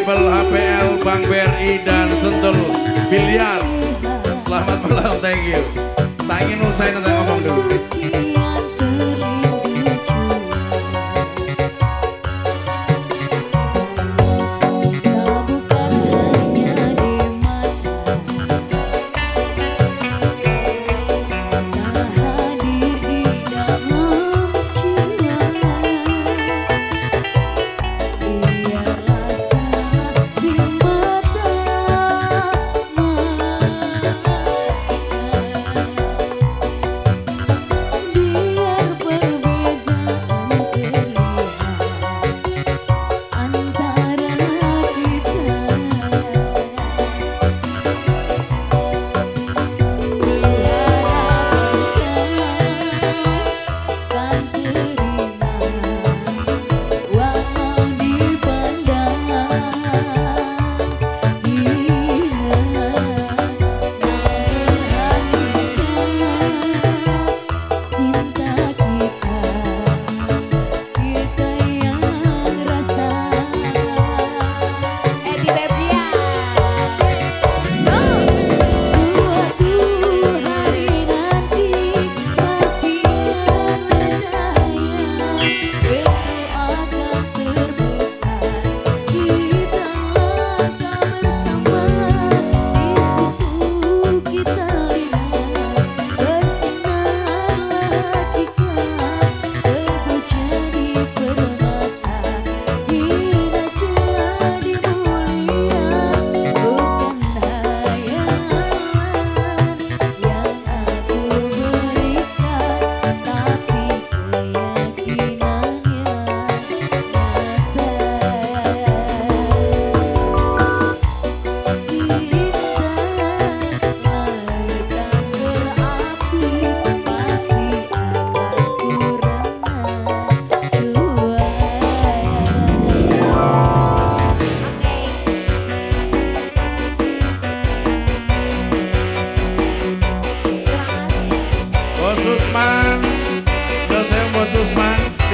HPL Bank BRI dan Sentul Biliar. Selamat malam, thank you. Tak ingin usai nanti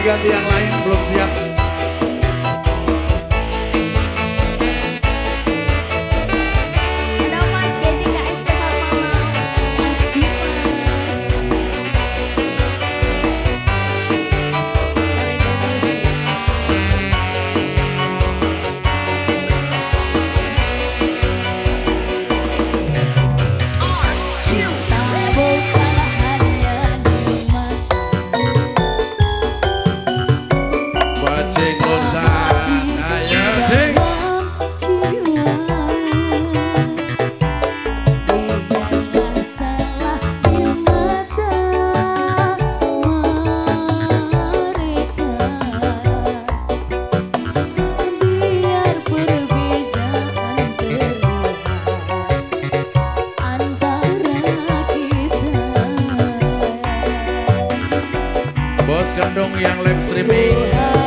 diganti yang lain belum siap Gandong yang live streaming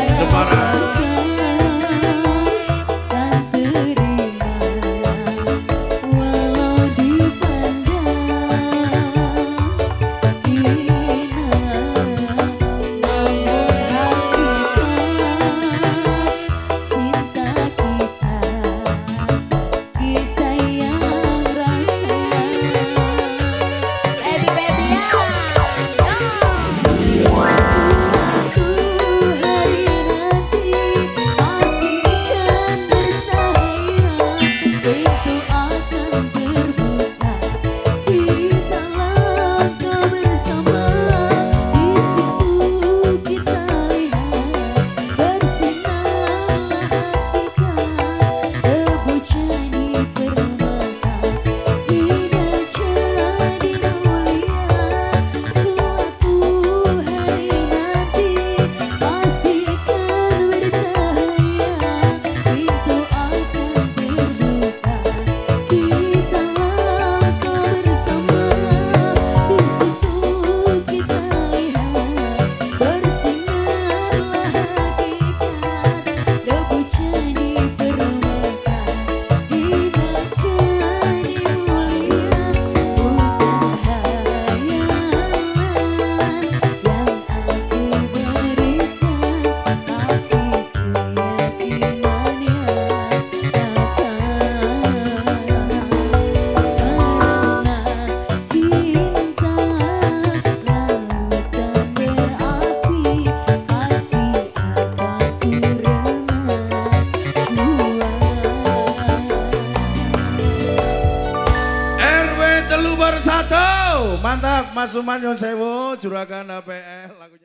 Mas Suman Yon Sewo, Juragan APL.